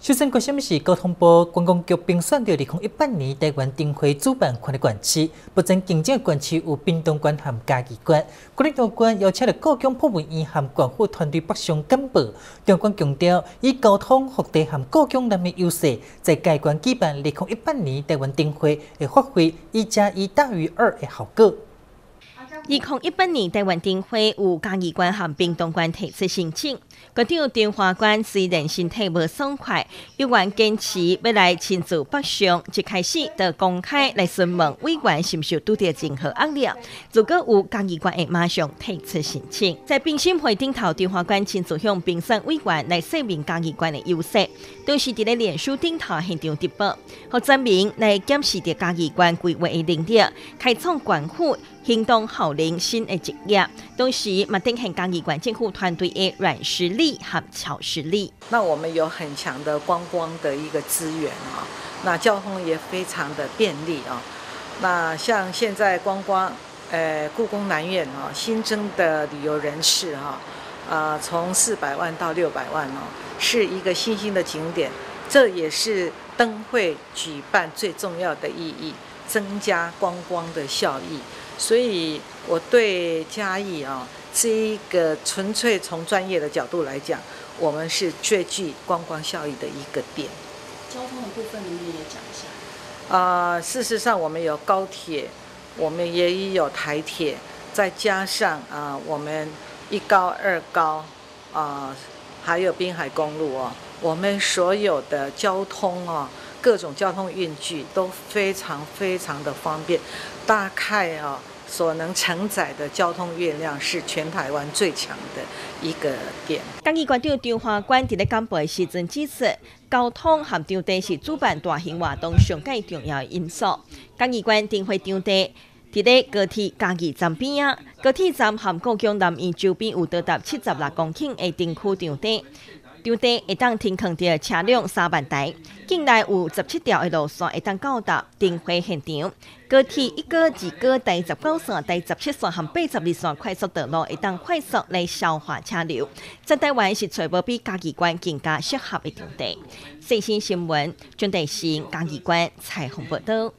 首先，关心是交通部观光局评选到二零一八年台湾灯会主办权的馆区，不仅竞争馆区有滨东馆和嘉义馆，国立台馆邀请了各种部门员和管护团队北上干部，中关强调以交通、福地和各种人民优势，在该馆举办二零一八年台湾灯会，会发挥一加一大于二的效果。二零一八年台湾灯会有嘉义馆和滨东馆提出申请。各场电话馆虽然身体无爽快，有愿坚持要来亲自北上，一开始就公开来询问委员是毋是拄着任何压力。如果有嘉义馆，会马上提出申请。在评审会顶头，电话馆亲自向评审委员来说明嘉义馆的优势，同时伫咧脸书顶头现场直播，和证明来检视着嘉义馆规划的能力，开创馆户。行动号令新的职业，同时嘛展现嘉义县政府团队的软实力和巧实力。那我们有很强的观光的一个资源啊，那交通也非常的便利啊。那像现在观光，呃，故宫南院啊，新增的旅游人士哈，啊，从四百万到六百万哦，是一个新兴的景点，这也是灯会举办最重要的意义，增加观光的效益。所以，我对嘉义啊，是一个纯粹从专业的角度来讲，我们是最具观光效益的一个点。交通的部分，能不能也讲一下？啊，事实上，我们有高铁，我们也有台铁，再加上啊，我们一高二高啊，还有滨海公路哦，我们所有的交通哦，各种交通运具都非常非常的方便。大概啊，所能承载的交通运量是全台湾最强的一个点。嘉义县长张华关伫咧讲的时阵指出，交通和场地是主办大型活动上介重要因素。嘉义县定会场地伫咧高铁嘉义站边啊，高铁站和故宫南院周边有多达七十六公顷的停区场地。场地会当停靠着车辆三万台，境内有十七条的路线会当到达订会现场。高铁一个二个第十九线、第十七线和八十二线快速道路会当快速来消化车流。在台湾是揣无比嘉义关更加适合的场地。最新新闻，准备新嘉义关彩虹报道。